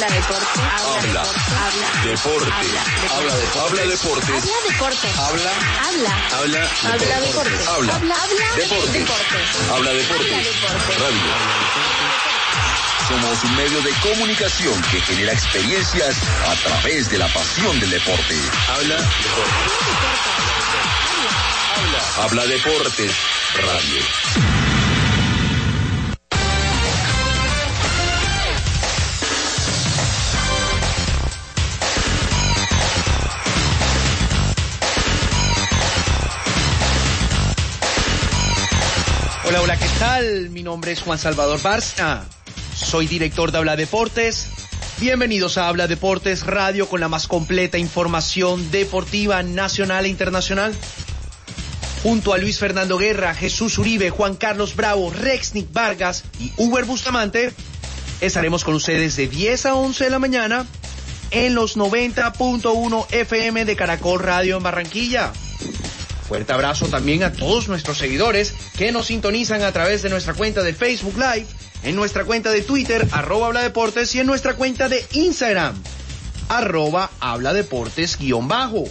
Habla deporte. Habla. Habla. Deporte. Habla. Habla deportes. Habla deporte. Habla. Habla. Habla. Habla deporte. Habla. Habla. Deportes. Habla deportes. Radio. Somos un medio de comunicación que genera experiencias a través de la pasión del deporte. Habla deportes. Habla deportes. Radio. Hola, ¿qué tal? Mi nombre es Juan Salvador Barza. Soy director de Habla Deportes. Bienvenidos a Habla Deportes Radio con la más completa información deportiva nacional e internacional. Junto a Luis Fernando Guerra, Jesús Uribe, Juan Carlos Bravo, Rexnick Vargas y Uber Bustamante, estaremos con ustedes de 10 a 11 de la mañana en los 90.1 FM de Caracol Radio en Barranquilla. Fuerte abrazo también a todos nuestros seguidores que nos sintonizan a través de nuestra cuenta de Facebook Live, en nuestra cuenta de Twitter, arroba habla deportes, y en nuestra cuenta de Instagram, arroba habla deportes guion bajo.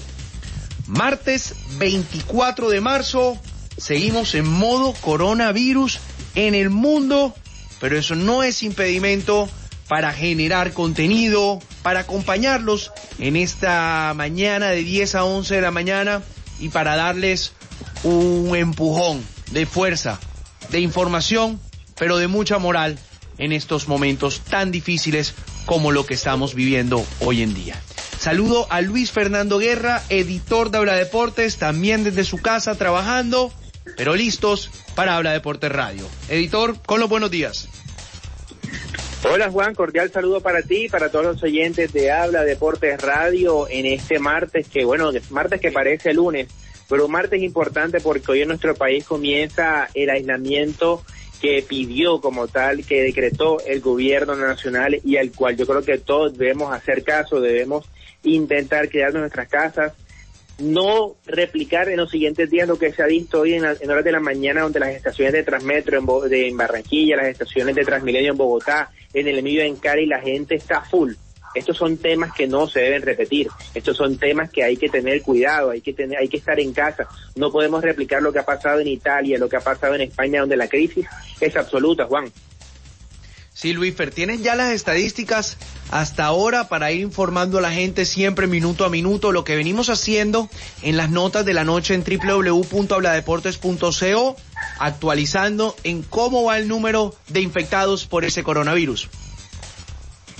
Martes 24 de marzo, seguimos en modo coronavirus en el mundo, pero eso no es impedimento para generar contenido, para acompañarlos en esta mañana de 10 a 11 de la mañana y para darles un empujón de fuerza, de información, pero de mucha moral en estos momentos tan difíciles como lo que estamos viviendo hoy en día. Saludo a Luis Fernando Guerra, editor de Habla Deportes, también desde su casa trabajando, pero listos para Habla Deportes Radio. Editor, con los buenos días. Hola Juan, cordial saludo para ti y para todos los oyentes de Habla Deportes Radio en este martes que, bueno, martes que parece lunes, pero un martes importante porque hoy en nuestro país comienza el aislamiento que pidió como tal, que decretó el gobierno nacional y al cual yo creo que todos debemos hacer caso, debemos intentar quedarnos en nuestras casas, no replicar en los siguientes días lo que se ha visto hoy en, la- en horas de la mañana, donde las estaciones de Transmetro en, Bo- de, Barranquilla, las estaciones de Transmilenio en Bogotá, en el Emilio en Cali, la gente está full. Estos son temas que no se deben repetir. Estos son temas que hay que tener cuidado, hay que tener, hay que estar en casa. No podemos replicar lo que ha pasado en Italia, lo que ha pasado en España, donde la crisis es absoluta, Juan. Sí, Luis Fer, ¿tienes ya las estadísticas hasta ahora para ir informando a la gente siempre minuto a minuto lo que venimos haciendo en las notas de la noche en www.habladeportes.co, actualizando en cómo va el número de infectados por ese coronavirus?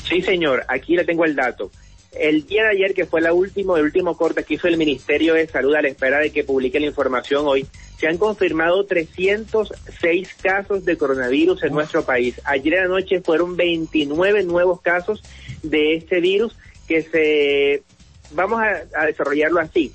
Sí, señor, aquí le tengo el dato. El día de ayer, que fue la último, el último corte que hizo el Ministerio de Salud a la espera de que publique la información hoy, se han confirmado 306 casos de coronavirus en nuestro país. Ayer en la noche fueron 29 nuevos casos de este virus que se... Vamos a, a desarrollarlo así.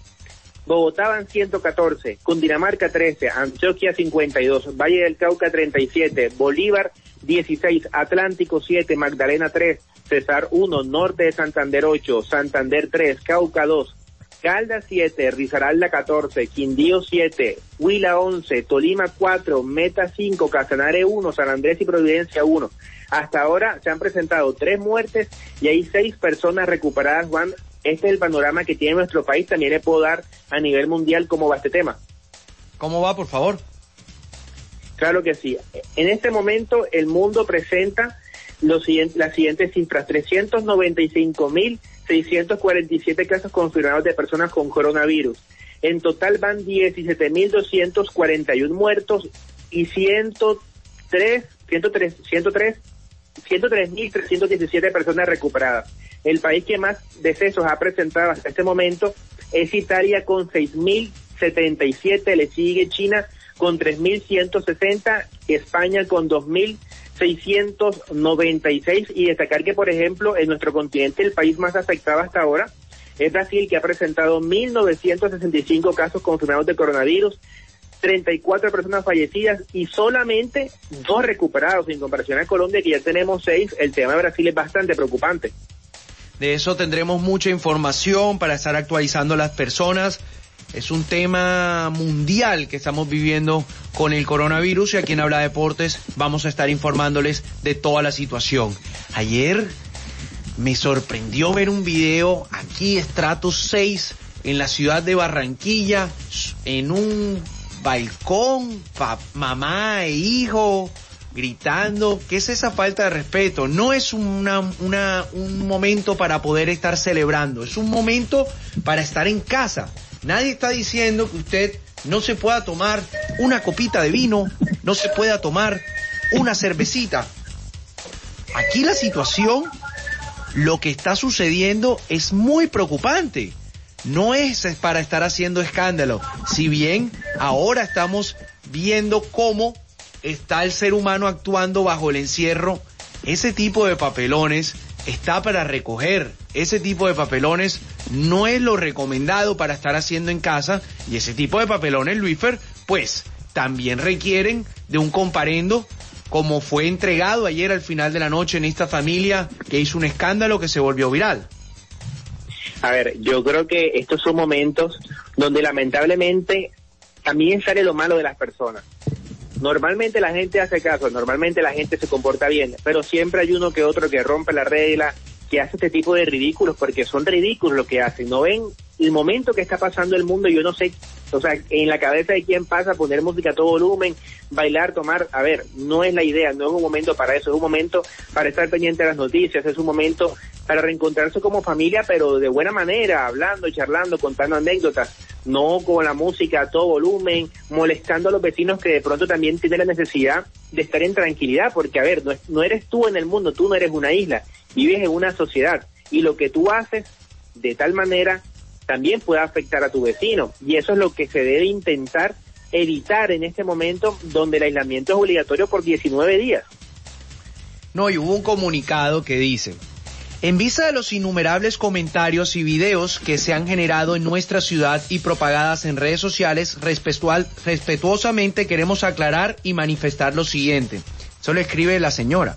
Bogotá van 114, Cundinamarca 13, Antioquia 52, Valle del Cauca 37, Bolívar 16, Atlántico 7, Magdalena 3, Cesar 1, Norte de Santander 8, Santander 3, Cauca 2, Caldas 7, Risaralda 14, Quindío 7, Huila 11, Tolima 4, Meta 5, Casanare 1, San Andrés y Providencia 1. Hasta ahora se han presentado tres muertes y hay seis personas recuperadas, Juan. Este es el panorama que tiene nuestro país. También le puedo dar a nivel mundial cómo va este tema. ¿Cómo va, por favor? Claro que sí. En este momento el mundo presenta los siguientes, las siguientes cifras. 395.647 casos confirmados de personas con coronavirus. En total van 17.241 muertos y 103, 103, 103, 103.317 personas recuperadas. El país que más decesos ha presentado hasta este momento es Italia con 6.077, le sigue China con 3.160, España con 2.696 y destacar que, por ejemplo, en nuestro continente el país más afectado hasta ahora es Brasil, que ha presentado 1.965 casos confirmados de coronavirus, 34 personas fallecidas y solamente dos recuperados en comparación a Colombia, que ya tenemos seis. El tema de Brasil es bastante preocupante. De eso tendremos mucha información para estar actualizando a las personas. Es un tema mundial que estamos viviendo con el coronavirus y aquí en Habla Deportes vamos a estar informándoles de toda la situación. Ayer me sorprendió ver un video aquí, estrato 6, en la ciudad de Barranquilla, en un balcón, mamá e hijo gritando. ¿Qué es esa falta de respeto? No es una, una, un momento para poder estar celebrando, es un momento para estar en casa. Nadie está diciendo que usted no se pueda tomar una copita de vino, no se pueda tomar una cervecita. Aquí la situación, lo que está sucediendo es muy preocupante. No es para estar haciendo escándalo. Si bien ahora estamos viendo cómo está el ser humano actuando bajo el encierro, ese tipo de papelones está para recoger. Ese tipo de papelones no es lo recomendado para estar haciendo en casa y ese tipo de papelones, Luifer, pues también requieren de un comparendo como fue entregado ayer al final de la noche en esta familia que hizo un escándalo que se volvió viral. A ver, yo creo que estos son momentos donde lamentablemente también sale lo malo de las personas. Normalmente la gente hace caso, normalmente la gente se comporta bien, pero siempre hay uno que otro que rompe la regla, que hace este tipo de ridículos, porque son ridículos lo que hacen. No ven el momento que está pasando el mundo, yo no sé, o sea, en la cabeza de quién pasa poner música a todo volumen, bailar, tomar, a ver, no es la idea, no es un momento para eso, es un momento para estar pendiente de las noticias, es un momento para reencontrarse como familia, pero de buena manera, hablando, charlando, contando anécdotas, no con la música a todo volumen, molestando a los vecinos que de pronto también tienen la necesidad de estar en tranquilidad, porque a ver, no, eres tú en el mundo, tú no eres una isla, vives en una sociedad y lo que tú haces de tal manera también puede afectar a tu vecino y eso es lo que se debe intentar evitar en este momento donde el aislamiento es obligatorio por 19 días. No, y hubo un comunicado que dice, en vista de los innumerables comentarios y videos que se han generado en nuestra ciudad y propagadas en redes sociales, respetuosamente queremos aclarar y manifestar lo siguiente. Eso lo escribe la señora.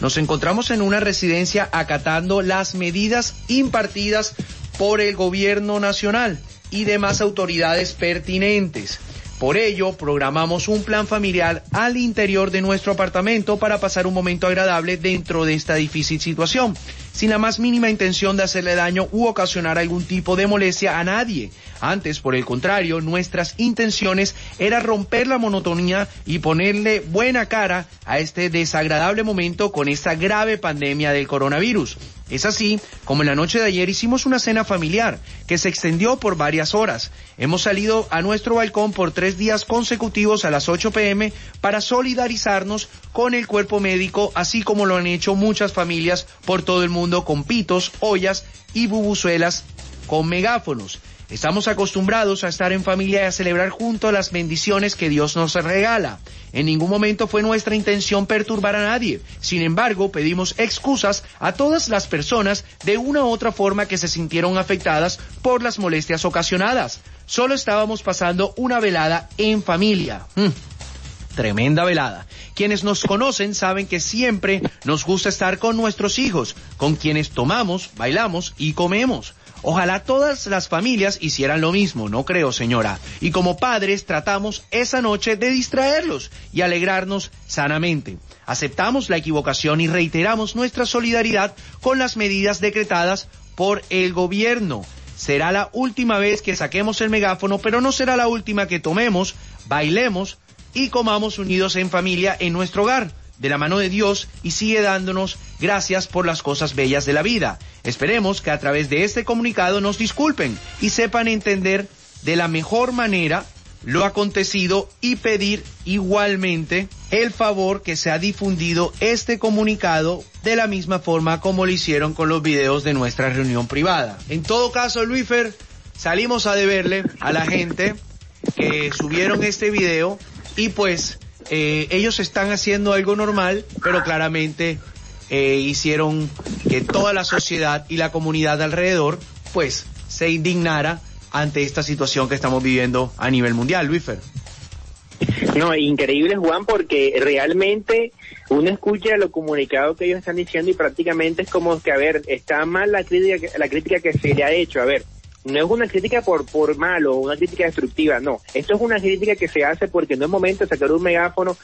Nos encontramos en una residencia acatando las medidas impartidas por el gobierno nacional y demás autoridades pertinentes. Por ello, programamos un plan familiar al interior de nuestro apartamento para pasar un momento agradable dentro de esta difícil situación, sin la más mínima intención de hacerle daño u ocasionar algún tipo de molestia a nadie. Antes, por el contrario, nuestras intenciones era romper la monotonía y ponerle buena cara a este desagradable momento con esta grave pandemia del coronavirus. Es así como en la noche de ayer hicimos una cena familiar que se extendió por varias horas. Hemos salido a nuestro balcón por tres días consecutivos a las 8 pm para solidarizarnos con el cuerpo médico, así como lo han hecho muchas familias por todo el mundo con pitos, ollas y bubuzuelas con megáfonos. Estamos acostumbrados a estar en familia y a celebrar juntos las bendiciones que Dios nos regala. En ningún momento fue nuestra intención perturbar a nadie. Sin embargo, pedimos excusas a todas las personas de una u otra forma que se sintieron afectadas por las molestias ocasionadas. Solo estábamos pasando una velada en familia. Mm, tremenda velada. Quienes nos conocen saben que siempre nos gusta estar con nuestros hijos, con quienes tomamos, bailamos y comemos. Ojalá todas las familias hicieran lo mismo, no creo, señora. Y como padres tratamos esa noche de distraerlos y alegrarnos sanamente. Aceptamos la equivocación y reiteramos nuestra solidaridad con las medidas decretadas por el gobierno. Será la última vez que saquemos el megáfono, pero no será la última que tomemos, bailemos y comamos unidos en familia en nuestro hogar de la mano de Dios y sigue dándonos gracias por las cosas bellas de la vida. Esperemos que a través de este comunicado nos disculpen y sepan entender de la mejor manera lo acontecido y pedir igualmente el favor que se ha difundido este comunicado de la misma forma como lo hicieron con los videos de nuestra reunión privada. En todo caso, Luifer, salimos a deberle a la gente que subieron este video y pues eh, ellos están haciendo algo normal, pero claramente eh, hicieron que toda la sociedad y la comunidad alrededor, pues, se indignara ante esta situación que estamos viviendo a nivel mundial, Luífer. No, increíble Juan, porque realmente uno escucha lo comunicado que ellos están diciendo y prácticamente es como que, a ver, está mal la crítica, la crítica que se le ha hecho, a ver, no es una crítica por, por malo, una crítica destructiva, no. Esto es una crítica que se hace porque no es momento de sacar un megáfono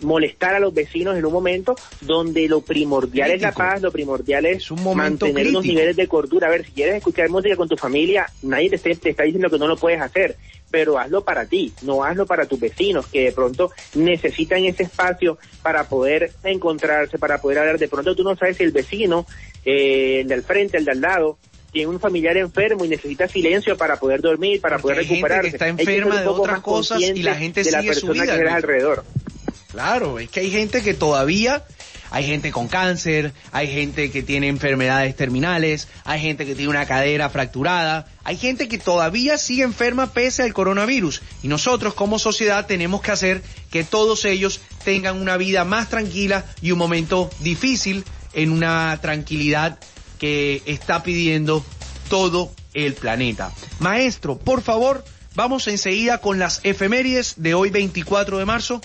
molestar a los vecinos en un momento donde lo primordial es la paz, lo primordial es, Es un momento mantener unos crítico. niveles de cordura. A ver, si quieres escuchar música con tu familia, nadie te está diciendo que no lo puedes hacer, pero hazlo para ti, no hazlo para tus vecinos que de pronto necesitan ese espacio para poder encontrarse, para poder hablar. De pronto tú no sabes si el vecino, eh, el del frente, el de al lado, tiene un familiar enfermo y necesita silencio para poder dormir, para Porque poder hay gente que recuperarse. está que enferma de otras cosas y la gente de la sigue su vida, que alrededor. Claro, es que hay gente que todavía, hay gente con cáncer, hay gente que tiene enfermedades terminales, hay gente que tiene una cadera fracturada, hay gente que todavía sigue enferma pese al coronavirus. Y nosotros como sociedad tenemos que hacer que todos ellos tengan una vida más tranquila y un momento difícil en una tranquilidad que está pidiendo todo el planeta. Maestro, por favor, vamos enseguida con las efemérides de hoy 24 de marzo.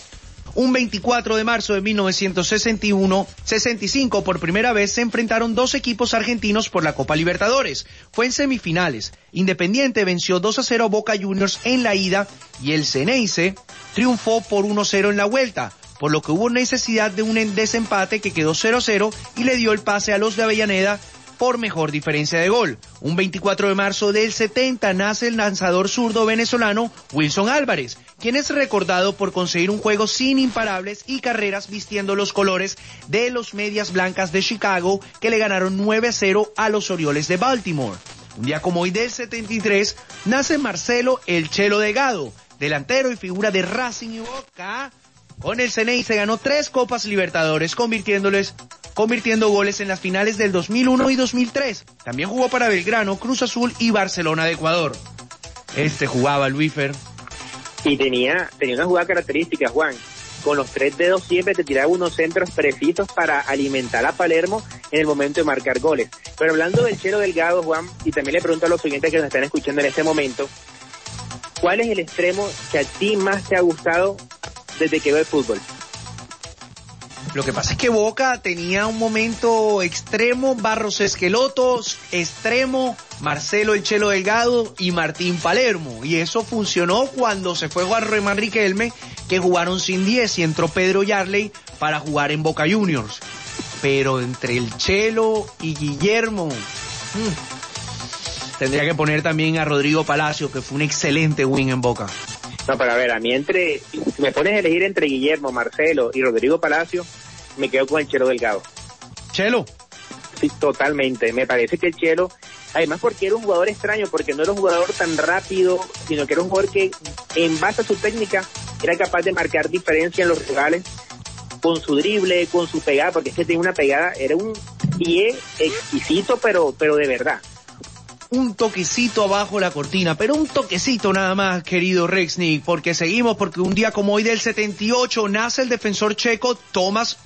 Un 24 de marzo de 1961, 65 por primera vez se enfrentaron dos equipos argentinos por la Copa Libertadores. Fue en semifinales. Independiente venció 2 a 0 a Boca Juniors en la ida y el Ceneice triunfó por 1 a 0 en la vuelta, por lo que hubo necesidad de un desempate que quedó 0 a 0 y le dio el pase a los de Avellaneda por mejor diferencia de gol. Un 24 de marzo del 70 nace el lanzador zurdo venezolano Wilson Álvarez, quien es recordado por conseguir un juego sin imparables y carreras vistiendo los colores de los Medias Blancas de Chicago que le ganaron 9 a 0 a los Orioles de Baltimore. Un día como hoy del 73 nace Marcelo El Chelo Delgado, delantero y figura de Racing y Boca. Con el Ceney se ganó tres Copas Libertadores, convirtiéndoles, convirtiendo goles en las finales del 2001 y 2003. También jugó para Belgrano, Cruz Azul y Barcelona de Ecuador. Este jugaba Luífer. Y tenía, tenía una jugada característica, Juan. Con los tres dedos siempre te tiraba unos centros precisos para alimentar a Palermo en el momento de marcar goles. Pero hablando del Chelo Delgado, Juan, y también le pregunto a los oyentes que nos están escuchando en este momento, ¿cuál es el extremo que a ti más te ha gustado desde que veo el fútbol? Lo que pasa es que Boca tenía un momento extremo, Barros Esquelotos, extremo, Marcelo El Chelo Delgado y Martín Palermo. Y eso funcionó cuando se fue Juan Román Riquelme, que jugaron sin 10 y entró Pedro Yarley para jugar en Boca Juniors. Pero entre el Chelo y Guillermo, hmm, tendría que poner también a Rodrigo Palacio, que fue un excelente win en Boca. No, pero a ver, a mí entre, si me pones a elegir entre Guillermo, Marcelo y Rodrigo Palacio, me quedo con el Chelo Delgado. Chelo, Sí, totalmente. Me parece que el Chelo, además porque era un jugador extraño, porque no era un jugador tan rápido, sino que era un jugador que en base a su técnica era capaz de marcar diferencia en los rivales con su drible, con su pegada, porque es que tenía una pegada, era un pie exquisito, pero, pero de verdad. Un toquecito abajo la cortina, pero un toquecito nada más, querido Rexnick, porque seguimos, porque un día como hoy del 78 nace el defensor checo Tomás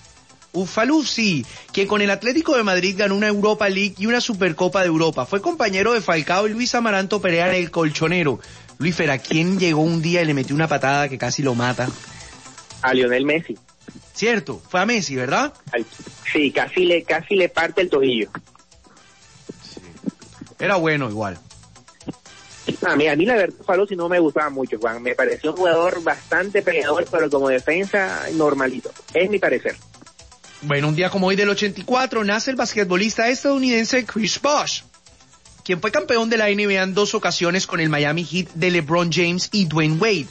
Ufaluzzi, quien con el Atlético de Madrid ganó una Europa League y una Supercopa de Europa. Fue compañero de Falcao y Luis Amaranto Perea en el colchonero. Luis Fera, ¿quién llegó un día y le metió una patada que casi lo mata? A Lionel Messi. Cierto, fue a Messi, ¿verdad? Sí, casi le, casi le parte el tobillo. Era bueno igual. A mí, a mí la verdad, Faluzzi no me gustaba mucho, Juan. Me pareció un jugador bastante pegador, pero como defensa, normalito. Es mi parecer. Bueno, un día como hoy del 84 nace el basquetbolista estadounidense Chris Bosh, quien fue campeón de la NBA en dos ocasiones con el Miami Heat de LeBron James y Dwayne Wade.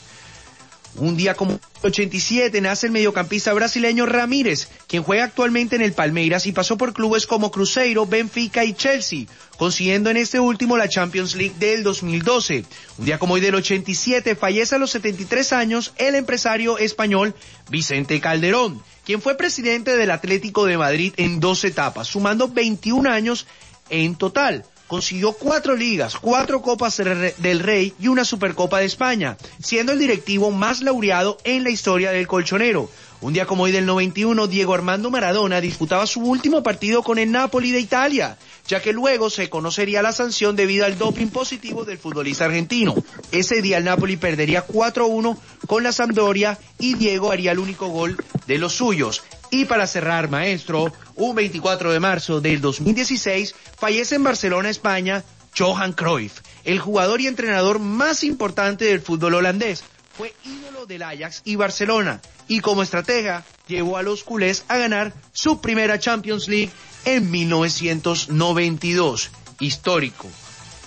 Un día como el 87 nace el mediocampista brasileño Ramírez, quien juega actualmente en el Palmeiras y pasó por clubes como Cruzeiro, Benfica y Chelsea, consiguiendo en este último la Champions League del 2012. Un día como hoy del 87 fallece a los 73 años el empresario español Vicente Calderón, quien fue presidente del Atlético de Madrid en dos etapas, sumando 21 años en total. Consiguió cuatro ligas, cuatro copas del Rey y una Supercopa de España, siendo el directivo más laureado en la historia del colchonero. Un día como hoy del 91, Diego Armando Maradona disputaba su último partido con el Napoli de Italia, ya que luego se conocería la sanción debido al doping positivo del futbolista argentino. Ese día el Napoli perdería 4-1 con la Sampdoria y Diego haría el único gol de los suyos. Y para cerrar, maestro, un 24 de marzo del 2016 fallece en Barcelona, España, Johan Cruyff, el jugador y entrenador más importante del fútbol holandés. Fue ídolo del Ajax y Barcelona y como estratega llevó a los culés a ganar su primera Champions League en 1992. Histórico,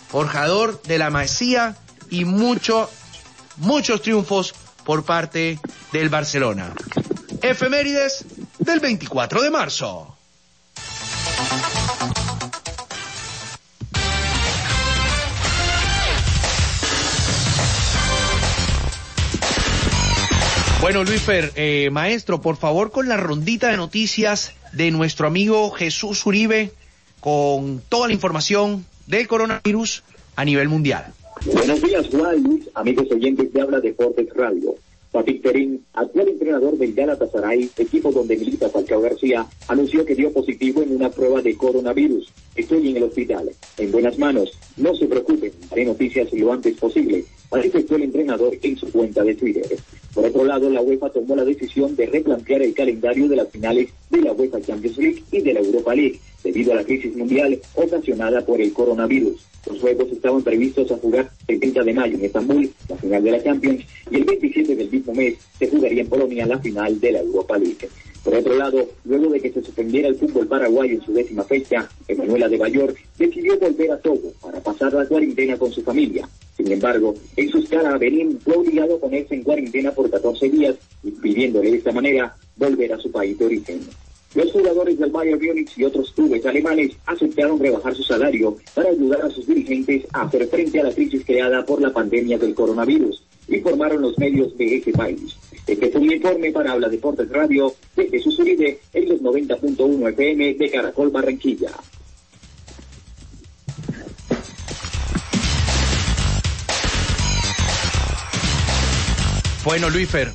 forjador de la Masía y mucho, muchos triunfos por parte del Barcelona. Efemérides del 24 de marzo. Bueno, Luisfer, eh, maestro, por favor, con la rondita de noticias de nuestro amigo Jesús Uribe, con toda la información del coronavirus a nivel mundial. Buenos días, Juan amigos oyentes de Habla Deportes Radio. Fatih Terim, actual entrenador del Galatasaray, equipo donde milita Falcao García, anunció que dio positivo en una prueba de coronavirus. Estoy en el hospital, en buenas manos. No se preocupen, haré noticias lo antes posible, manifestó el entrenador en su cuenta de Twitter. Por otro lado, la UEFA tomó la decisión de replantear el calendario de las finales de la UEFA Champions League y de la Europa League, debido a la crisis mundial ocasionada por el coronavirus. Los juegos estaban previstos a jugar el 30 de mayo en Estambul, la final de la Champions, y el 27 del mismo mes se jugaría en Polonia la final de la Europa League. Por otro lado, luego de que se suspendiera el fútbol paraguayo en su décima fecha, Emanuela de Bayor decidió volver a Togo para pasar la cuarentena con su familia. Sin embargo, en su escala, Benín fue obligado a ponerse en cuarentena por 14 días, impidiéndole de esta manera volver a su país de origen. Los jugadores del Bayern Múnich y otros clubes alemanes aceptaron rebajar su salario para ayudar a sus dirigentes a hacer frente a la crisis creada por la pandemia del coronavirus, informaron los medios de ese país. Este fue un informe para Habla Deportes Radio de Jesús Uribe en los 90.1 FM de Caracol Barranquilla. Bueno, Luisfer,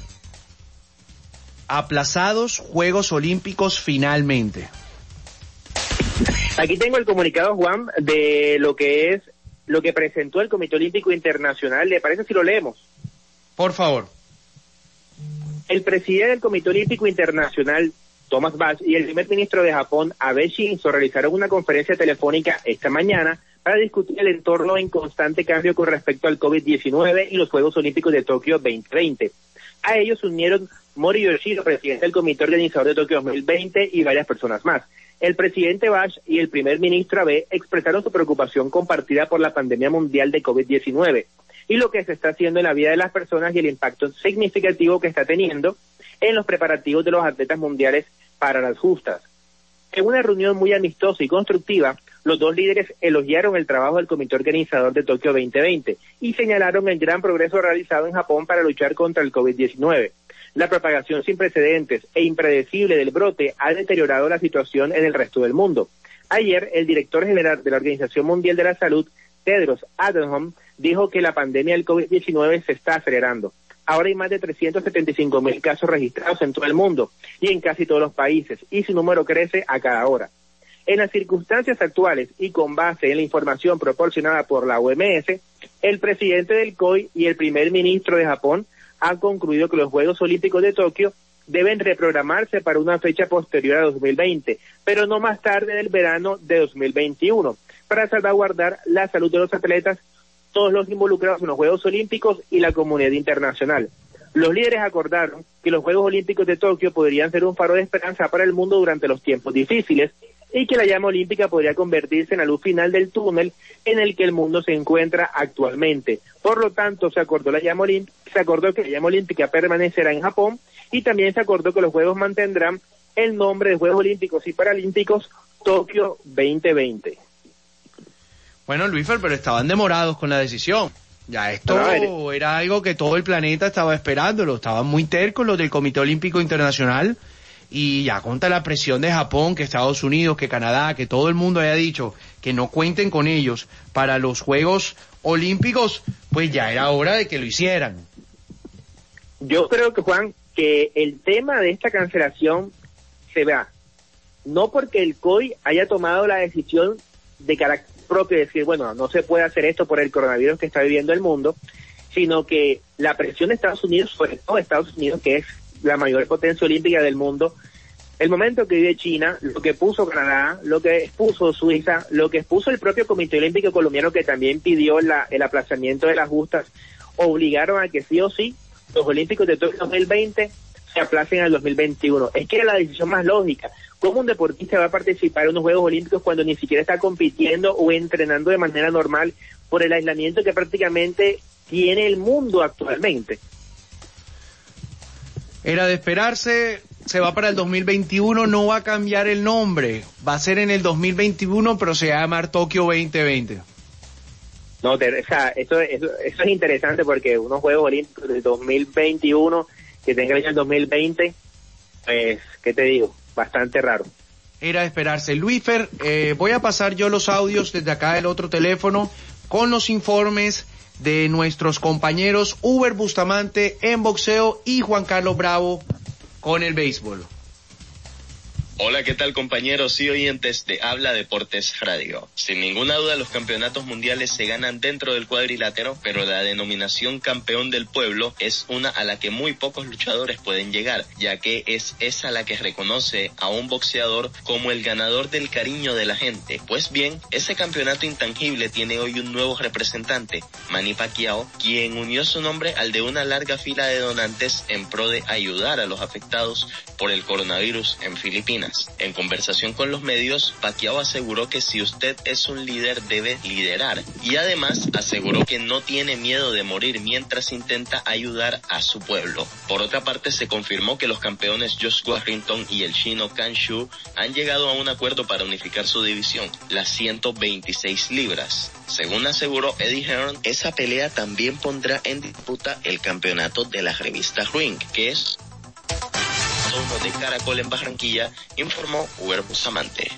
aplazados Juegos Olímpicos finalmente. Aquí tengo el comunicado, Juan, de lo que es lo que presentó el Comité Olímpico Internacional. ¿Le parece si lo leemos? Por favor. El presidente del Comité Olímpico Internacional, Thomas Bach, y el primer ministro de Japón, Abe Shinzo, realizaron una conferencia telefónica esta mañana para discutir el entorno en constante cambio con respecto al COVID-19 y los Juegos Olímpicos de Tokio 2020. A ellos se unieron Mori Yoshiro, presidente del comité organizador de Tokio 2020, y varias personas más. El presidente Bach y el primer ministro Abe expresaron su preocupación compartida por la pandemia mundial de COVID-19 y lo que se está haciendo en la vida de las personas y el impacto significativo que está teniendo en los preparativos de los atletas mundiales para las justas. En una reunión muy amistosa y constructiva, los dos líderes elogiaron el trabajo del comité organizador de Tokio 2020 y señalaron el gran progreso realizado en Japón para luchar contra el COVID-19. La propagación sin precedentes e impredecible del brote ha deteriorado la situación en el resto del mundo. Ayer, el director general de la Organización Mundial de la Salud, Tedros Adhanom, dijo que la pandemia del COVID-19 se está acelerando. Ahora hay más de 375 mil casos registrados en todo el mundo y en casi todos los países, y su número crece a cada hora. En las circunstancias actuales y con base en la información proporcionada por la OMS, el presidente del COI y el primer ministro de Japón han concluido que los Juegos Olímpicos de Tokio deben reprogramarse para una fecha posterior a 2020, pero no más tarde del verano de 2021, para salvaguardar la salud de los atletas todos los involucrados en los Juegos Olímpicos y la comunidad internacional. Los líderes acordaron que los Juegos Olímpicos de Tokio podrían ser un faro de esperanza para el mundo durante los tiempos difíciles y que la llama olímpica podría convertirse en la luz final del túnel en el que el mundo se encuentra actualmente. Por lo tanto, se acordó la llama se acordó que la llama olímpica permanecerá en Japón y también se acordó que los Juegos mantendrán el nombre de Juegos Olímpicos y Paralímpicos Tokio 2020. Bueno, Luisfer, pero estaban demorados con la decisión. Ya esto era algo que todo el planeta estaba esperándolo. Estaban muy tercos los del Comité Olímpico Internacional y ya contra la presión de Japón, que Estados Unidos, que Canadá, que todo el mundo haya dicho que no cuenten con ellos para los Juegos Olímpicos, pues ya era hora de que lo hicieran. Yo creo que Juan, que el tema de esta cancelación se vea, no porque el COI haya tomado la decisión de carácter propio de decir, bueno, no se puede hacer esto por el coronavirus que está viviendo el mundo, sino que la presión de Estados Unidos, sobre todo Estados Unidos, que es la mayor potencia olímpica del mundo, el momento que vive China, lo que puso Canadá, lo que puso Suiza, lo que puso el propio Comité Olímpico Colombiano, que también pidió la, el aplazamiento de las justas, obligaron a que sí o sí los Olímpicos de Tokio 2020 se aplacen al 2021. Es que era la decisión más lógica. ¿Cómo un deportista va a participar en unos Juegos Olímpicos cuando ni siquiera está compitiendo o entrenando de manera normal por el aislamiento que prácticamente tiene el mundo actualmente? Era de esperarse, se va para el 2021, no va a cambiar el nombre, va a ser en el 2021, pero se va a llamar Tokio 2020. No, o sea, eso, eso, eso es interesante porque unos Juegos Olímpicos del 2021 que tengan el 2020, pues, ¿qué te digo? Bastante raro. Era de esperarse. Luífer, eh, voy a pasar yo los audios desde acá del otro teléfono con los informes de nuestros compañeros Uber Bustamante en boxeo y Juan Carlos Bravo con el béisbol. Hola, ¿qué tal compañeros y oyentes de Habla Deportes Radio? Sin ninguna duda los campeonatos mundiales se ganan dentro del cuadrilátero, pero la denominación campeón del pueblo es una a la que muy pocos luchadores pueden llegar, ya que es esa la que reconoce a un boxeador como el ganador del cariño de la gente. Pues bien, ese campeonato intangible tiene hoy un nuevo representante, Manny Pacquiao, quien unió su nombre al de una larga fila de donantes en pro de ayudar a los afectados por el coronavirus en Filipinas. En conversación con los medios, Pacquiao aseguró que si usted es un líder debe liderar y además aseguró que no tiene miedo de morir mientras intenta ayudar a su pueblo. Por otra parte, se confirmó que los campeones Josh Warrington y el chino Kan Shu han llegado a un acuerdo para unificar su división, las 126 libras. Según aseguró Eddie Hearn, esa pelea también pondrá en disputa el campeonato de la revista Ring, que es uno de Caracol en Barranquilla, informó Uber Bustamante.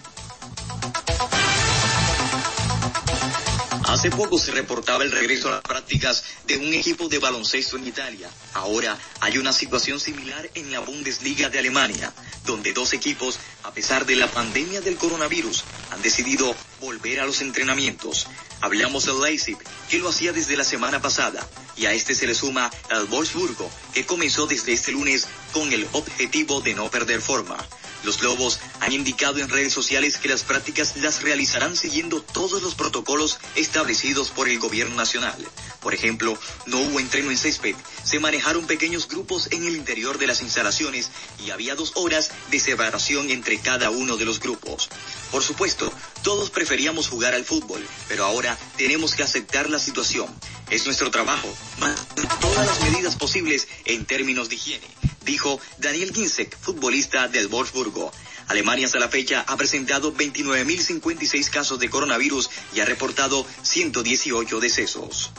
Hace poco se reportaba el regreso a las prácticas de un equipo de baloncesto en Italia. Ahora hay una situación similar en la Bundesliga de Alemania, donde dos equipos, a pesar de la pandemia del coronavirus, han decidido volver a los entrenamientos. Hablamos del Leipzig, que lo hacía desde la semana pasada, y a este se le suma el Wolfsburgo, que comenzó desde este lunes con el objetivo de no perder forma. Los Lobos han indicado en redes sociales que las prácticas las realizarán siguiendo todos los protocolos establecidos por el gobierno nacional. Por ejemplo, no hubo entreno en césped, se manejaron pequeños grupos en el interior de las instalaciones y había dos horas de separación entre cada uno de los grupos. Por supuesto, todos preferíamos jugar al fútbol, pero ahora tenemos que aceptar la situación. Es nuestro trabajo, todas las medidas posibles en términos de higiene, dijo Daniel Ginzek, futbolista del Wolfsburgo. Alemania hasta la fecha ha presentado 29.056 casos de coronavirus y ha reportado 118 decesos.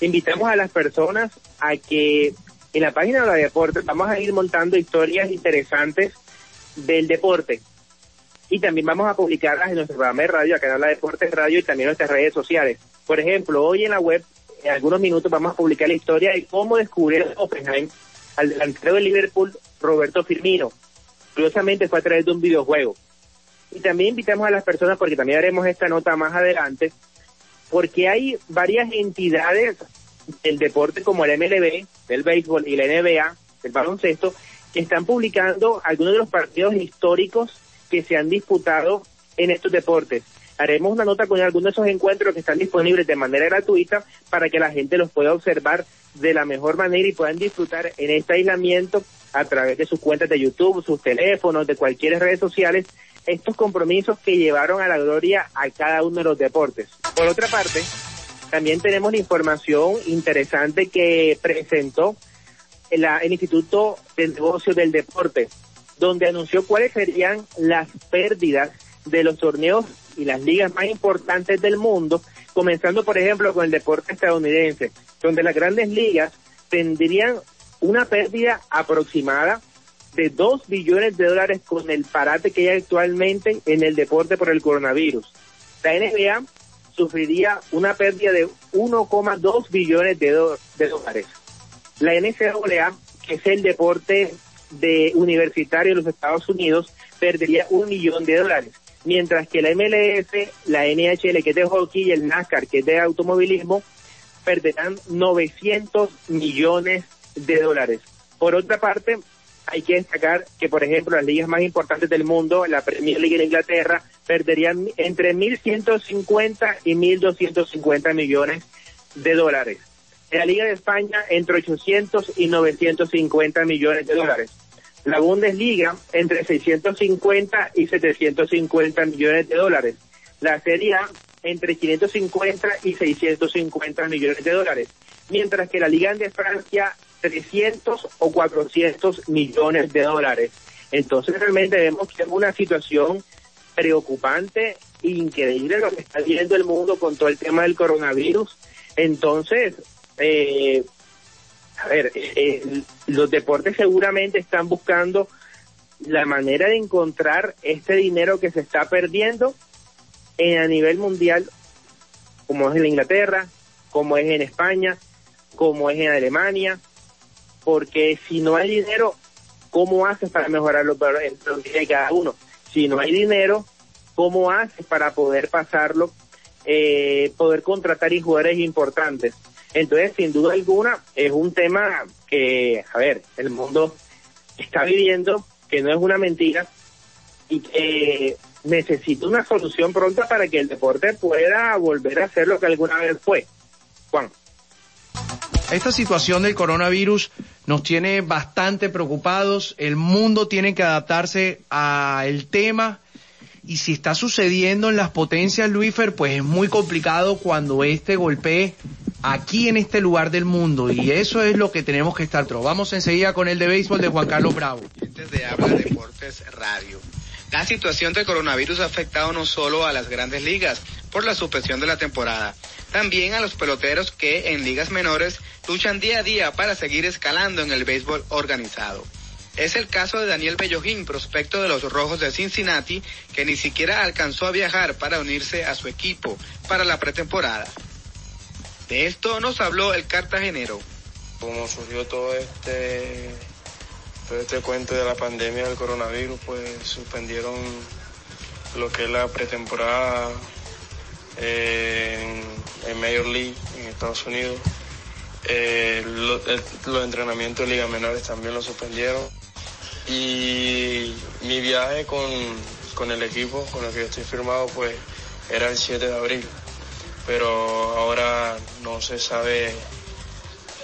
Invitamos a las personas a que en la página de la deporte vamos a ir montando historias interesantes del deporte y también vamos a publicarlas en nuestro programa de radio, acá en la Deportes Radio y también nuestras redes sociales. Por ejemplo, hoy en la web, en algunos minutos vamos a publicar la historia de cómo descubrir Oppenheim al delantero de Liverpool, Roberto Firmino. Curiosamente fue a través de un videojuego. Y también invitamos a las personas, porque también haremos esta nota más adelante, porque hay varias entidades del deporte como el MLB, del béisbol y la NBA, del baloncesto, que están publicando algunos de los partidos históricos que se han disputado en estos deportes. Haremos una nota con algunos de esos encuentros que están disponibles de manera gratuita para que la gente los pueda observar de la mejor manera y puedan disfrutar en este aislamiento a través de sus cuentas de YouTube, sus teléfonos, de cualquier redes sociales, estos compromisos que llevaron a la gloria a cada uno de los deportes. Por otra parte, también tenemos la información interesante que presentó el, el Instituto de Negocios del Deporte, donde anunció cuáles serían las pérdidas de los torneos y las ligas más importantes del mundo, comenzando por ejemplo con el deporte estadounidense, donde las grandes ligas tendrían una pérdida aproximada de 2 billones de dólares con el parate que hay actualmente en el deporte por el coronavirus. La NBA sufriría una pérdida de 1,2 billones de, dólares. La NCAA, que es el deporte de universitario en los Estados Unidos, perdería un millón de dólares mientras que la MLS, la NHL, que es de hockey, y el NASCAR, que es de automovilismo, perderán 900 millones de dólares. Por otra parte, hay que destacar que, por ejemplo, las ligas más importantes del mundo, la Premier League en Inglaterra, perderían entre 1.150 y 1.250 millones de dólares. La Liga de España, entre 800 y 950 millones de dólares. La Bundesliga, entre 650 y 750 millones de dólares. La Serie A, entre 550 y 650 millones de dólares. Mientras que la Liga de Francia, 300 o 400 millones de dólares. Entonces realmente vemos que es una situación preocupante, increíble lo que está viendo el mundo con todo el tema del coronavirus. Entonces, eh, a ver, eh, los deportes seguramente están buscando la manera de encontrar este dinero que se está perdiendo en, a nivel mundial, como es en Inglaterra, como es en España, como es en Alemania, porque si no hay dinero, ¿cómo haces para mejorar los de cada uno? Si no hay dinero, ¿cómo haces para poder pasarlo, eh, poder contratar jugadores importantes? Entonces, sin duda alguna, es un tema que, a ver, el mundo está viviendo, que no es una mentira y que necesita una solución pronta para que el deporte pueda volver a ser lo que alguna vez fue. Juan. Esta situación del coronavirus nos tiene bastante preocupados. El mundo tiene que adaptarse al tema. Y si está sucediendo en las potencias, Luífer, pues es muy complicado cuando este golpee aquí en este lugar del mundo y eso es lo que tenemos que estar. Vamos enseguida con el de béisbol de Juan Carlos Bravo. La situación del coronavirus ha afectado no solo a las grandes ligas por la suspensión de la temporada, también a los peloteros que en ligas menores luchan día a día para seguir escalando en el béisbol organizado. Es el caso de Daniel Bellojín, prospecto de los Rojos de Cincinnati, que ni siquiera alcanzó a viajar para unirse a su equipo para la pretemporada. De esto nos habló el cartagenero. Como surgió todo este, todo este cuento de la pandemia del coronavirus, pues suspendieron lo que es la pretemporada eh, en, Major League en Estados Unidos. Eh, los entrenamientos de ligas menores también lo suspendieron. Y mi viaje con, con el equipo con el que yo estoy firmado, pues era el 7 de abril pero ahora no se sabe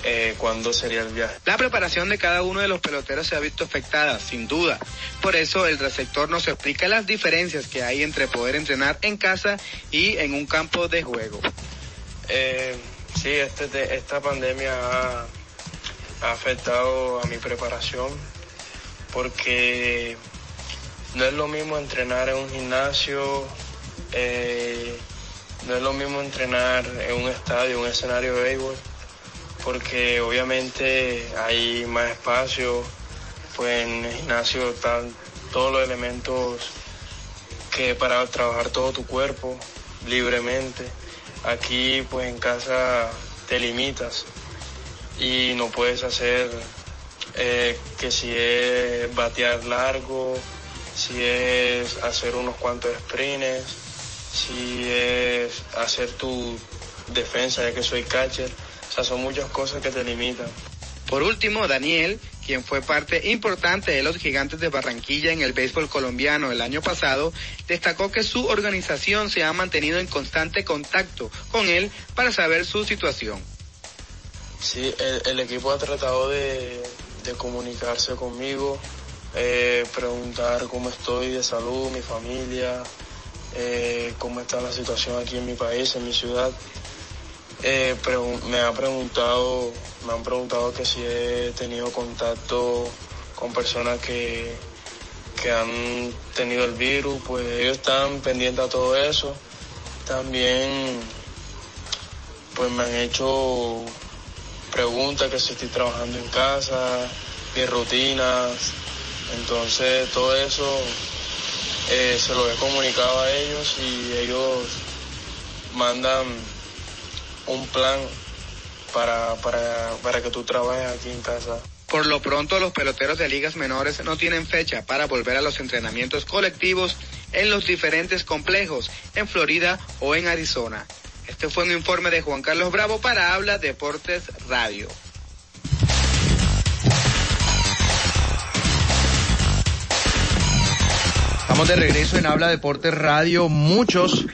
eh, cuándo sería el viaje. La preparación de cada uno de los peloteros se ha visto afectada, sin duda. Por eso el receptor nos explica las diferencias que hay entre poder entrenar en casa y en un campo de juego. Eh, sí, este, esta pandemia ha, afectado a mi preparación porque no es lo mismo entrenar en un gimnasio. Eh, no es lo mismo entrenar en un estadio, un escenario de béisbol, porque obviamente hay más espacio, pues en el gimnasio están todos los elementos que para trabajar todo tu cuerpo libremente. Aquí pues en casa te limitas y no puedes hacer eh, que si es batear largo, si es hacer unos cuantos sprints, si es hacer tu defensa, ya que soy catcher. O sea, son muchas cosas que te limitan. Por último, Daniel, quien fue parte importante de los gigantes de Barranquilla en el béisbol colombiano el año pasado, destacó que su organización se ha mantenido en constante contacto con él para saber su situación. Sí, el, equipo ha tratado de, comunicarse conmigo, eh, preguntar cómo estoy de salud, mi familia, eh, cómo está la situación aquí en mi país, en mi ciudad. Eh, me ha preguntado, me han preguntado que si he tenido contacto con personas que, que han tenido el virus, pues ellos están pendientes a todo eso. También pues me han hecho preguntas que si estoy trabajando en casa, mis rutinas, entonces todo eso eh, se lo he comunicado a ellos y ellos mandan un plan para, para, para que tú trabajes aquí en casa. Por lo pronto, los peloteros de ligas menores no tienen fecha para volver a los entrenamientos colectivos en los diferentes complejos en Florida o en Arizona. Este fue un informe de Juan Carlos Bravo para Habla Deportes Radio. Estamos de regreso en Habla Deportes Radio. Muchos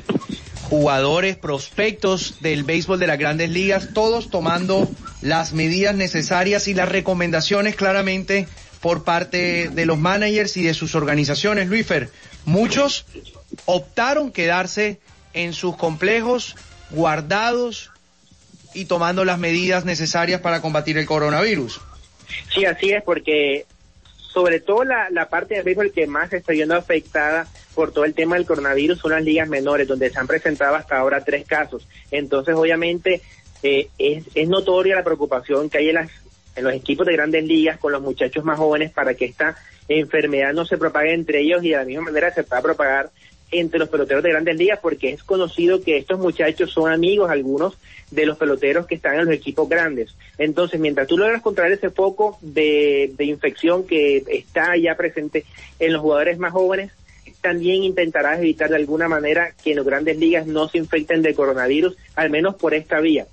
jugadores, prospectos del béisbol de las grandes ligas, todos tomando las medidas necesarias y las recomendaciones claramente por parte de los managers y de sus organizaciones. Luifer, muchos optaron quedarse en sus complejos guardados y tomando las medidas necesarias para combatir el coronavirus. Sí, así es, porque sobre todo la, la parte de béisbol que más está yendo afectada por todo el tema del coronavirus son las ligas menores, donde se han presentado hasta ahora tres casos. Entonces, obviamente, eh, es, es notoria la preocupación que hay en, las, en los equipos de grandes ligas con los muchachos más jóvenes para que esta enfermedad no se propague entre ellos y de la misma manera se pueda propagar entre los peloteros de grandes ligas porque es conocido que estos muchachos son amigos algunos de los peloteros que están en los equipos grandes. Entonces, mientras tú logras controlar ese foco de, infección que está ya presente en los jugadores más jóvenes, también intentarás evitar de alguna manera que en las grandes ligas no se infecten de coronavirus, al menos por esta vía.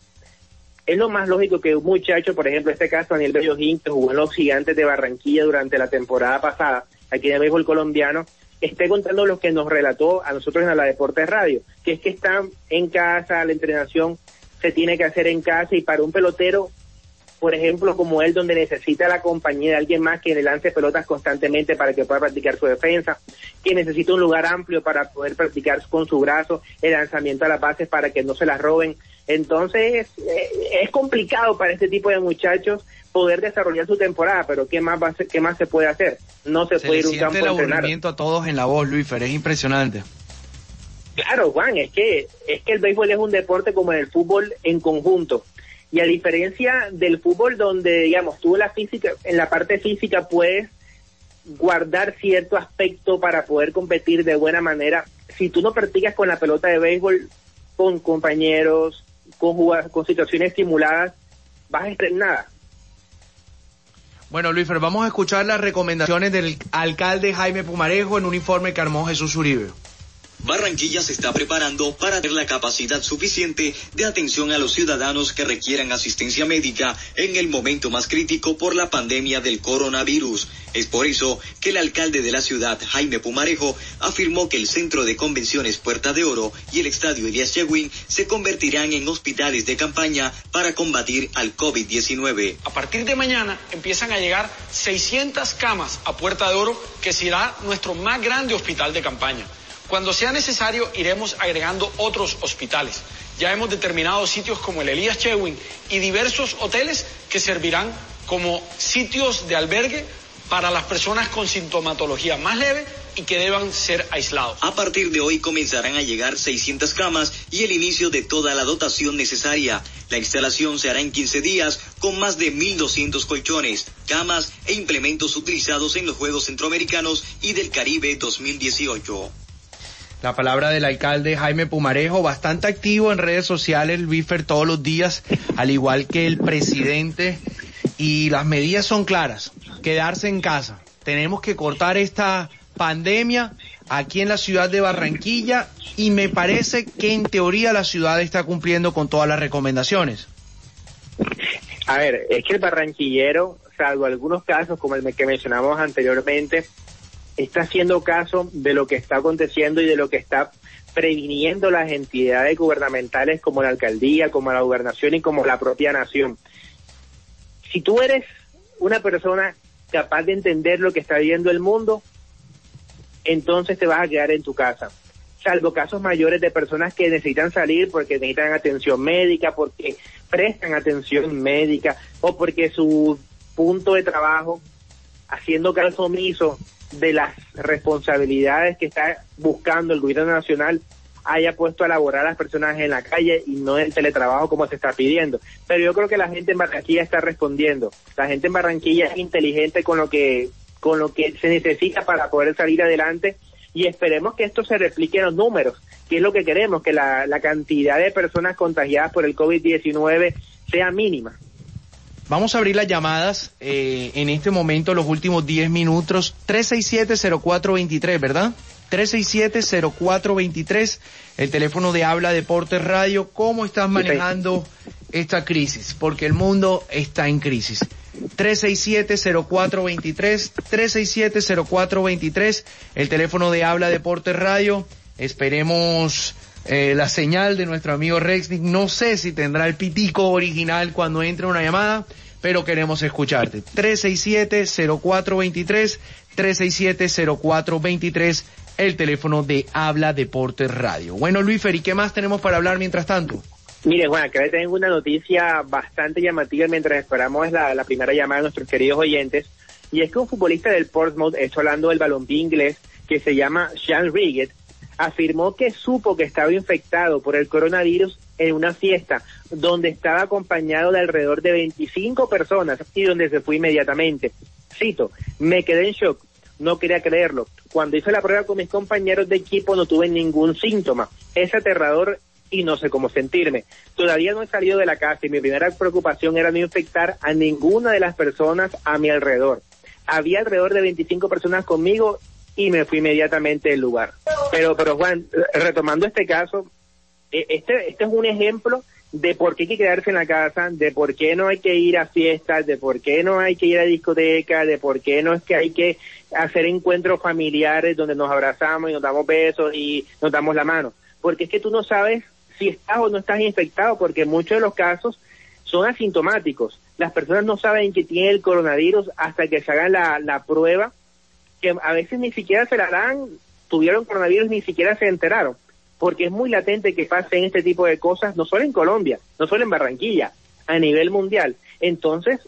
Es lo más lógico que un muchacho, por ejemplo, este caso Daniel Bellojín, que jugó en los gigantes de Barranquilla durante la temporada pasada, aquí en el béisbol colombiano, esté contando lo que nos relató a nosotros en la Deportes Radio, que es que están en casa, la entrenación se tiene que hacer en casa y para un pelotero, por ejemplo, como él, donde necesita la compañía de alguien más que le lance pelotas constantemente para que pueda practicar su defensa, que necesita un lugar amplio para poder practicar con su brazo el lanzamiento a las bases para que no se las roben. Entonces, eh, es complicado para este tipo de muchachos poder desarrollar su temporada, pero ¿qué más va a ser, qué más se puede hacer? No se, Se puede ir un campo el aburrimiento a todos en la voz, Luifer, es impresionante. Claro, Juan, es que es que el béisbol es un deporte como el fútbol en conjunto. Y a diferencia del fútbol donde, digamos, tú la física, en la parte física puedes guardar cierto aspecto para poder competir de buena manera. Si tú no practicas con la pelota de béisbol, con compañeros, con, con situaciones estimuladas, vas a estar en nada. Bueno, Luifer, vamos a escuchar las recomendaciones del alcalde Jaime Pumarejo en un informe que armó Jesús Uribe. Barranquilla se está preparando para tener la capacidad suficiente de atención a los ciudadanos que requieran asistencia médica en el momento más crítico por la pandemia del coronavirus. Es por eso que el alcalde de la ciudad, Jaime Pumarejo, afirmó que el Centro de Convenciones Puerta de Oro y el Estadio Elías Yagüín se convertirán en hospitales de campaña para combatir al COVID-19. A partir de mañana empiezan a llegar 600 camas a Puerta de Oro, que será nuestro más grande hospital de campaña. Cuando sea necesario, iremos agregando otros hospitales. Ya hemos determinado sitios como el Elías Chewin y diversos hoteles que servirán como sitios de albergue para las personas con sintomatología más leve y que deban ser aislados. A partir de hoy comenzarán a llegar 600 camas y el inicio de toda la dotación necesaria. La instalación se hará en 15 días con más de 1.200 colchones, camas e implementos utilizados en los Juegos Centroamericanos y del Caribe 2018. La palabra del alcalde Jaime Pumarejo, bastante activo en redes sociales, Luifer, todos los días, al igual que el presidente. Y las medidas son claras, quedarse en casa. Tenemos que cortar esta pandemia aquí en la ciudad de Barranquilla y me parece que en teoría la ciudad está cumpliendo con todas las recomendaciones. A ver, es que el barranquillero, salvo algunos casos como el que mencionamos anteriormente, está haciendo caso de lo que está aconteciendo y de lo que está previniendo las entidades gubernamentales como la alcaldía, como la gobernación y como la propia nación. Si tú eres una persona capaz de entender lo que está viviendo el mundo, entonces te vas a quedar en tu casa. Salvo casos mayores de personas que necesitan salir porque necesitan atención médica, porque prestan atención médica o porque su punto de trabajo, haciendo caso omiso de las responsabilidades que está buscando el gobierno nacional, haya puesto a laborar a las personas en la calle y no en el teletrabajo como se está pidiendo. Pero yo creo que la gente en Barranquilla está respondiendo. La gente en Barranquilla es inteligente con lo que con lo que se necesita para poder salir adelante y esperemos que esto se replique en los números, que es lo que queremos, que la, la cantidad de personas contagiadas por el COVID-19 sea mínima. Vamos a abrir las llamadas eh, en este momento, los últimos 10 minutos. 367-0423, ¿verdad? 367-0423, el teléfono de Habla Deportes Radio. ¿Cómo estás manejando esta crisis? Porque el mundo está en crisis. 367-0423, 367-0423, el teléfono de Habla Deportes Radio. Esperemos eh, la señal de nuestro amigo Rexnick. No sé si tendrá el pitico original cuando entre una llamada, pero queremos escucharte. 367-0423, 367-0423, el teléfono de Habla Deportes Radio. Bueno, Luis Fer, ¿y qué más tenemos para hablar mientras tanto? Mire, Juan, acá tengo una noticia bastante llamativa mientras esperamos la, la primera llamada de nuestros queridos oyentes. Y es que un futbolista del Portsmouth, esto hablando del balompié inglés, que se llama Sean Riggett, afirmó que supo que estaba infectado por el coronavirus en una fiesta donde estaba acompañado de alrededor de 25 personas y donde se fue inmediatamente. Cito, me quedé en shock, no quería creerlo. Cuando hice la prueba con mis compañeros de equipo no tuve ningún síntoma. Es aterrador y no sé cómo sentirme. Todavía no he salido de la casa y mi primera preocupación era no infectar a ninguna de las personas a mi alrededor. Había alrededor de 25 personas conmigo y me fui inmediatamente del lugar. Pero, pero Juan, retomando este caso, e, este, este es un ejemplo de por qué hay que quedarse en la casa, de por qué no hay que ir a fiestas, de por qué no hay que ir a discotecas, de por qué no es que hay que hacer encuentros familiares donde nos abrazamos y nos damos besos y nos damos la mano. Porque es que tú no sabes si estás o no estás infectado, porque muchos de los casos son asintomáticos. Las personas no saben que tienen el coronavirus hasta que se hagan la, la prueba, que a veces ni siquiera se la dan, tuvieron coronavirus, ni siquiera se enteraron, porque es muy latente que pasen este tipo de cosas, no solo en Colombia, no solo en Barranquilla, a nivel mundial. Entonces,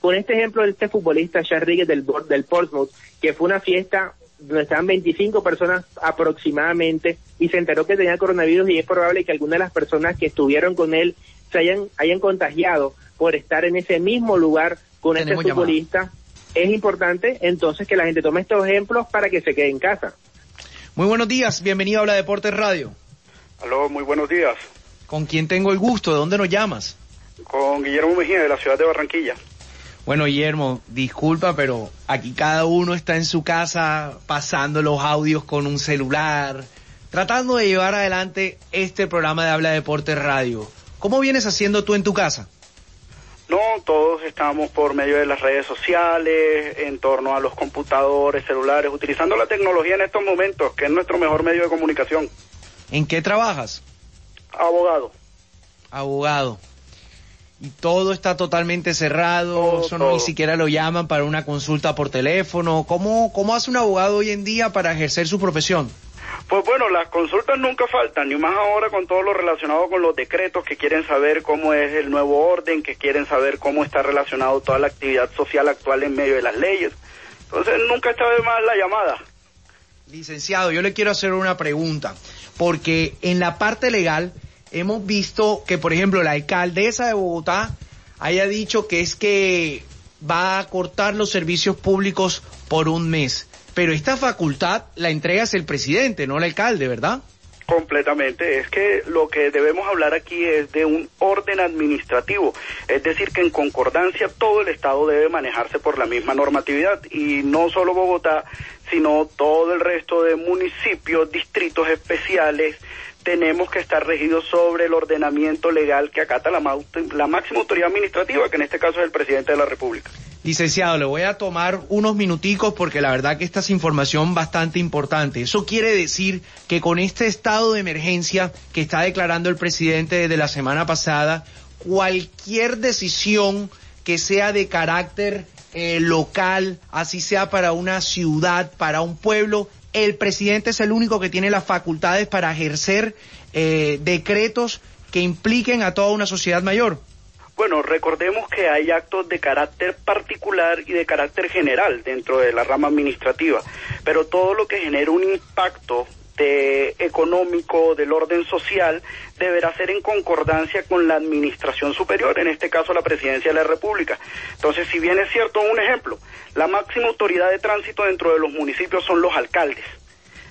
con este ejemplo de este futbolista, Charles del, del Portsmouth, que fue una fiesta donde estaban 25 personas aproximadamente y se enteró que tenía coronavirus y es probable que algunas de las personas que estuvieron con él se hayan, hayan contagiado por estar en ese mismo lugar con este futbolista. Es importante entonces que la gente tome estos ejemplos para que se quede en casa. Muy buenos días, bienvenido a la Deportes Radio. Aló, muy buenos días. ¿Con quién tengo el gusto? ¿De dónde nos llamas? Con Guillermo Mejía, de la ciudad de Barranquilla. Bueno, Guillermo, disculpa, pero aquí cada uno está en su casa pasando los audios con un celular, tratando de llevar adelante este programa de Habla Deporte Radio. ¿Cómo vienes haciendo tú en tu casa? No, todos estamos por medio de las redes sociales, en torno a los computadores, celulares, utilizando la tecnología en estos momentos, que es nuestro mejor medio de comunicación. ¿En qué trabajas? Abogado. Abogado y todo está totalmente cerrado, eso no ni siquiera lo llaman para una consulta por teléfono. ¿Cómo, ¿Cómo hace un abogado hoy en día para ejercer su profesión? Pues bueno, las consultas nunca faltan, ni más ahora con todo lo relacionado con los decretos que quieren saber cómo es el nuevo orden, que quieren saber cómo está relacionado toda la actividad social actual en medio de las leyes. Entonces nunca está más la llamada. Licenciado, yo le quiero hacer una pregunta, porque en la parte legal hemos visto que, por ejemplo, la alcaldesa de Bogotá haya dicho que es que va a cortar los servicios públicos por un mes. Pero esta facultad la entrega es el presidente, no el alcalde, ¿verdad? Completamente. Es que lo que debemos hablar aquí es de un orden administrativo. Es decir, que en concordancia todo el Estado debe manejarse por la misma normatividad. Y no solo Bogotá, sino todo el resto de municipios, distritos especiales, tenemos que estar regidos sobre el ordenamiento legal que acata la, la máxima autoridad administrativa, que en este caso es el presidente de la República. Licenciado, le voy a tomar unos minuticos porque la verdad que esta es información bastante importante. Eso quiere decir que con este estado de emergencia que está declarando el presidente desde la semana pasada, cualquier decisión que sea de carácter eh, local, así sea para una ciudad, para un pueblo, el presidente es el único que tiene las facultades para ejercer eh, decretos que impliquen a toda una sociedad mayor. Bueno, recordemos que hay actos de carácter particular y de carácter general dentro de la rama administrativa, pero todo lo que genera un impacto de económico del orden social deberá ser en concordancia con la administración superior, en este caso la presidencia de la República. Entonces, si bien es cierto un ejemplo, la máxima autoridad de tránsito dentro de los municipios son los alcaldes.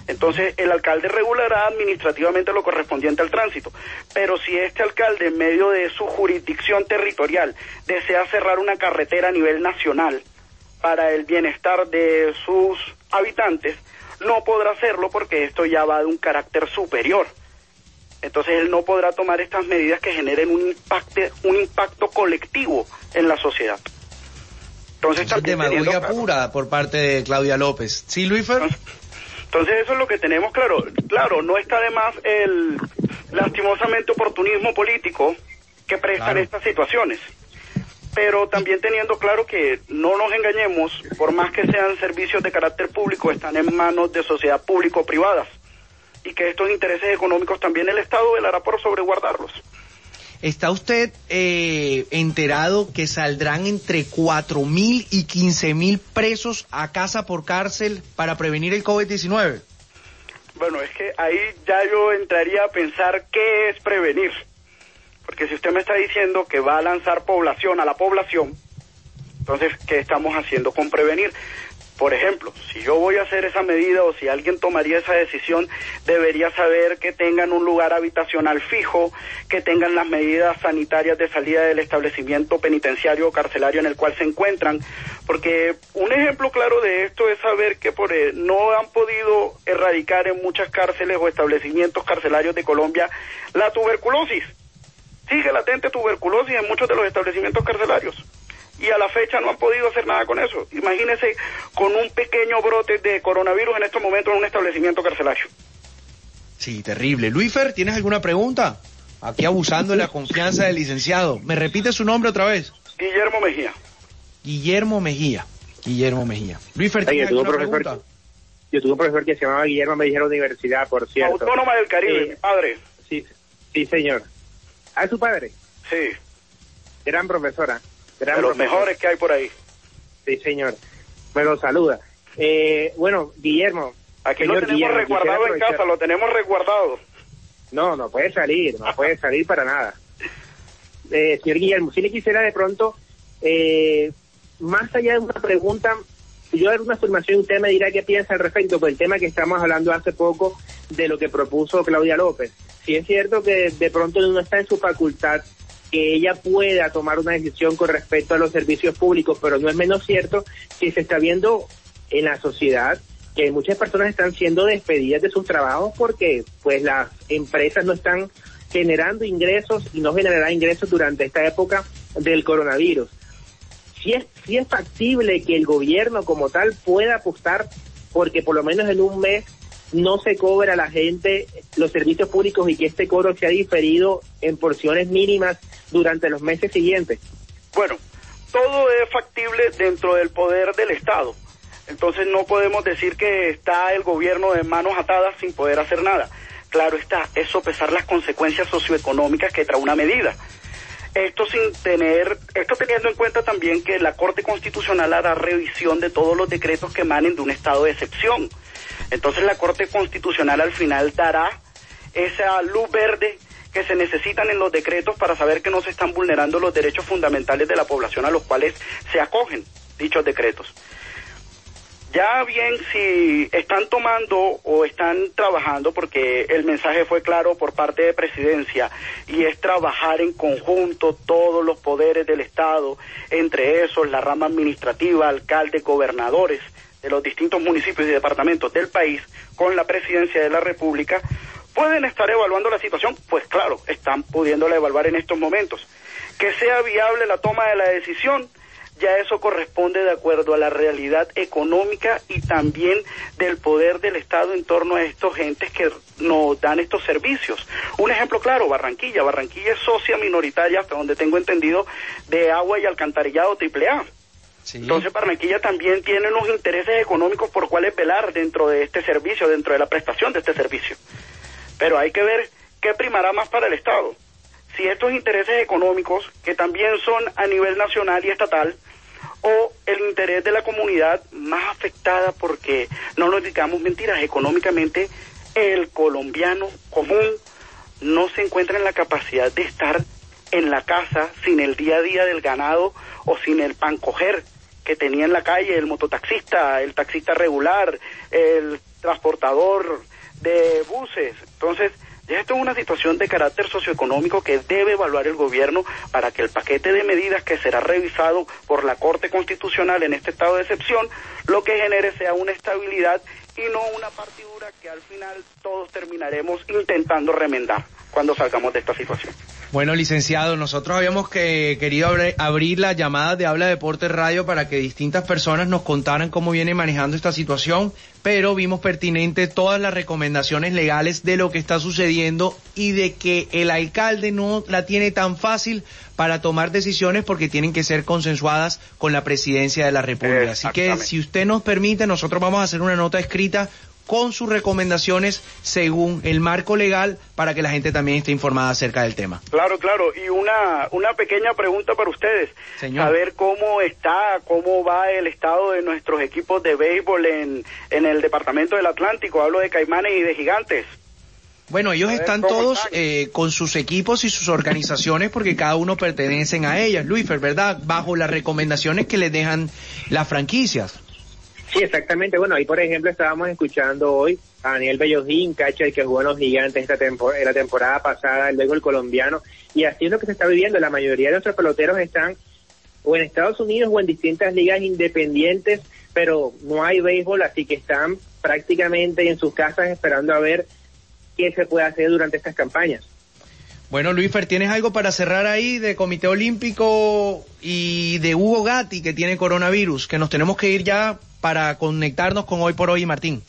Entonces, el alcalde regulará administrativamente lo correspondiente al tránsito. Pero si este alcalde, en medio de su jurisdicción territorial, desea cerrar una carretera a nivel nacional para el bienestar de sus habitantes, no podrá hacerlo porque esto ya va de un carácter superior. Entonces él no podrá tomar estas medidas que generen un impacto, un impacto colectivo en la sociedad. Entonces, es demagogia pura por parte de Claudia López. ¿Sí, Luis Entonces eso es lo que tenemos claro. Claro, no está de más el lastimosamente oportunismo político que prestan Claro. estas situaciones. Pero también teniendo claro que no nos engañemos, por más que sean servicios de carácter público, están en manos de sociedad público-privadas y que estos intereses económicos también el Estado velará por sobreguardarlos. ¿Está usted eh, enterado que saldrán entre 4 mil y 15 mil presos a casa por cárcel para prevenir el COVID-19? Bueno, es que ahí ya yo entraría a pensar qué es prevenir. Porque si usted me está diciendo que va a lanzar población a la población, entonces, ¿qué estamos haciendo con prevenir? Por ejemplo, si yo voy a hacer esa medida o si alguien tomaría esa decisión, debería saber que tengan un lugar habitacional fijo, que tengan las medidas sanitarias de salida del establecimiento penitenciario o carcelario en el cual se encuentran. Porque un ejemplo claro de esto es saber que por, eh, no han podido erradicar en muchas cárceles o establecimientos carcelarios de Colombia la tuberculosis. Sigue latente tuberculosis en muchos de los establecimientos carcelarios y a la fecha no han podido hacer nada con eso. Imagínese con un pequeño brote de coronavirus en estos momentos en un establecimiento carcelario. Sí, terrible. Luifer, ¿tienes alguna pregunta? Aquí abusando de la confianza del licenciado. ¿Me repite su nombre otra vez? Guillermo Mejía. Guillermo Mejía. Guillermo Mejía. Luifer, Oye, ¿tienes alguna profesor, pregunta? yo tuve un profesor que se llamaba Guillermo, me dijeron universidad, por cierto. Autónoma del Caribe, mi padre. Sí, sí, señor. ¿A su padre? Sí, Gran profesora. Gran de los mejores que hay por ahí. Sí, señor. Me lo saluda. Eh, bueno, Guillermo. Aquí lo tenemos Guillermo, resguardado en casa, lo tenemos resguardado. No, no puede salir, no puede salir para nada. Eh, señor Guillermo, si le quisiera de pronto, eh, más allá de una pregunta, yo dar una afirmación, usted me dirá qué piensa al respecto, por el tema que estamos hablando hace poco de lo que propuso Claudia López. Si es cierto que de pronto no está en su facultad que ella pueda tomar una decisión con respecto a los servicios públicos, pero no es menos cierto que se está viendo en la sociedad que muchas personas están siendo despedidas de sus trabajos porque pues las empresas no están generando ingresos y no generarán ingresos durante esta época del coronavirus. Si es, si es factible que el gobierno como tal pueda apostar porque por lo menos en un mes no se cobra a la gente los servicios públicos y que este cobro sea diferido en porciones mínimas durante los meses siguientes. Bueno, todo es factible dentro del poder del Estado. Entonces no podemos decir que está el gobierno de manos atadas sin poder hacer nada. Claro está, es sopesar las consecuencias socioeconómicas que trae una medida. Esto sin tener, esto teniendo en cuenta también que la Corte Constitucional hará revisión de todos los decretos que emanen de un estado de excepción. Entonces la Corte Constitucional al final dará esa luz verde que se necesitan en los decretos para saber que no se están vulnerando los derechos fundamentales de la población a los cuales se acogen dichos decretos. Ya bien si están tomando o están trabajando, porque el mensaje fue claro por parte de presidencia, y es trabajar en conjunto todos los poderes del Estado, entre esos la rama administrativa, alcaldes, gobernadores de los distintos municipios y departamentos del país, con la presidencia de la República, pueden estar evaluando la situación, pues claro, están pudiéndola evaluar en estos momentos. Que sea viable la toma de la decisión, ya eso corresponde de acuerdo a la realidad económica y también del poder del Estado en torno a estos gentes que nos dan estos servicios. Un ejemplo claro, Barranquilla. Barranquilla es socia minoritaria, hasta donde tengo entendido, de agua y alcantarillado AAA. Entonces Barranquilla también tiene unos intereses económicos por cuales velar dentro de este servicio, dentro de la prestación de este servicio. Pero hay que ver qué primará más para el Estado. Si estos intereses económicos, que también son a nivel nacional y estatal, o el interés de la comunidad más afectada porque, no nos digamos mentiras, económicamente el colombiano común no se encuentra en la capacidad de estar en la casa sin el día a día del ganado o sin el pan coger que tenía en la calle el mototaxista, el taxista regular, el transportador de buses. Entonces, esto es una situación de carácter socioeconómico que debe evaluar el gobierno para que el paquete de medidas que será revisado por la Corte Constitucional en este estado de excepción, lo que genere sea una estabilidad y no una partidura que al final todos terminaremos intentando remendar cuando salgamos de esta situación. Bueno, licenciado, nosotros habíamos que, querido abre- abrir la llamada de Habla Deporte Radio para que distintas personas nos contaran cómo viene manejando esta situación, pero vimos pertinente todas las recomendaciones legales de lo que está sucediendo y de que el alcalde no la tiene tan fácil para tomar decisiones porque tienen que ser consensuadas con la presidencia de la República. Así que si usted nos permite, nosotros vamos a hacer una nota escrita con sus recomendaciones según el marco legal para que la gente también esté informada acerca del tema. Claro, claro. Y una, una pequeña pregunta para ustedes. Señor. Saber cómo está, cómo va el estado de nuestros equipos de béisbol en, en el departamento del Atlántico. Hablo de Caimanes y de Gigantes. Bueno, ellos A ver, están ¿cómo todos eh, con sus equipos y sus organizaciones porque cada uno pertenecen a ellas, Luífer, ¿verdad? Bajo las recomendaciones que les dejan las franquicias. Sí, exactamente. Bueno, ahí por ejemplo estábamos escuchando hoy a Daniel Bellojín, catcher que jugó en los gigantes esta tempo- en la temporada pasada, luego el colombiano, y así es lo que se está viviendo. La mayoría de nuestros peloteros están o en Estados Unidos o en distintas ligas independientes, pero no hay béisbol, así que están prácticamente en sus casas esperando a ver qué se puede hacer durante estas campañas. Bueno, Luífer, ¿tienes algo para cerrar ahí de Comité Olímpico y de Hugo Gatti que tiene coronavirus? Que nos tenemos que ir ya para conectarnos con hoy por hoy, Martín.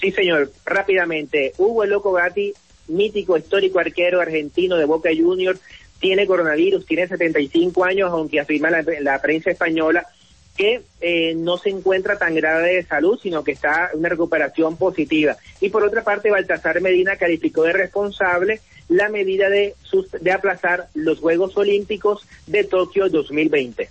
Sí, señor. Rápidamente, Hugo el Loco Gatti, mítico, histórico arquero argentino de Boca Juniors, tiene coronavirus, tiene 75 años, aunque afirma la, prensa española que eh, no se encuentra tan grave de salud, sino que está en una recuperación positiva. Y por otra parte, Baltasar Medina calificó de responsable la medida de, de aplazar los Juegos Olímpicos de Tokio 2020.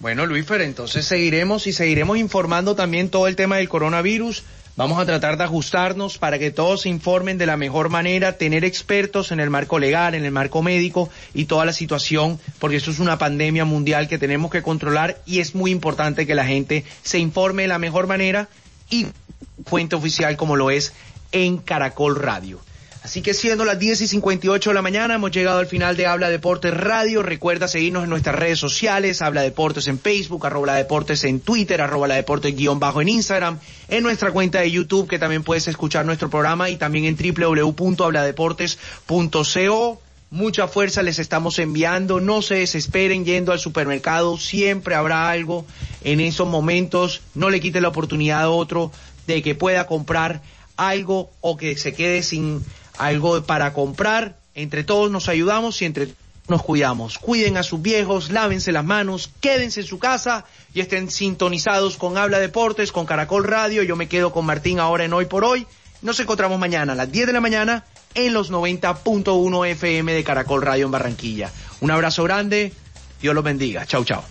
Bueno, Luífer, entonces seguiremos y seguiremos informando también todo el tema del coronavirus. Vamos a tratar de ajustarnos para que todos se informen de la mejor manera, tener expertos en el marco legal, en el marco médico y toda la situación, porque esto es una pandemia mundial que tenemos que controlar y es muy importante que la gente se informe de la mejor manera y fuente oficial como lo es en Caracol Radio. Así que siendo las 10 y 58 de la mañana, hemos llegado al final de Habla Deportes Radio. Recuerda seguirnos en nuestras redes sociales, Habla Deportes en Facebook, arroba la Deportes en Twitter, arroba la Deportes guion bajo en Instagram, en nuestra cuenta de YouTube, que también puedes escuchar nuestro programa y también en www.habladeportes.co. Mucha fuerza les estamos enviando, no se desesperen yendo al supermercado, siempre habrá algo en esos momentos, no le quite la oportunidad a otro de que pueda comprar algo o que se quede sin algo para comprar. Entre todos nos ayudamos y entre nos cuidamos. Cuiden a sus viejos, lávense las manos, quédense en su casa y estén sintonizados con Habla Deportes, con Caracol Radio. Yo me quedo con Martín ahora en Hoy por Hoy. Nos encontramos mañana a las 10 de la mañana en los 90.1 FM de Caracol Radio en Barranquilla. Un abrazo grande, Dios los bendiga. Chau, chau.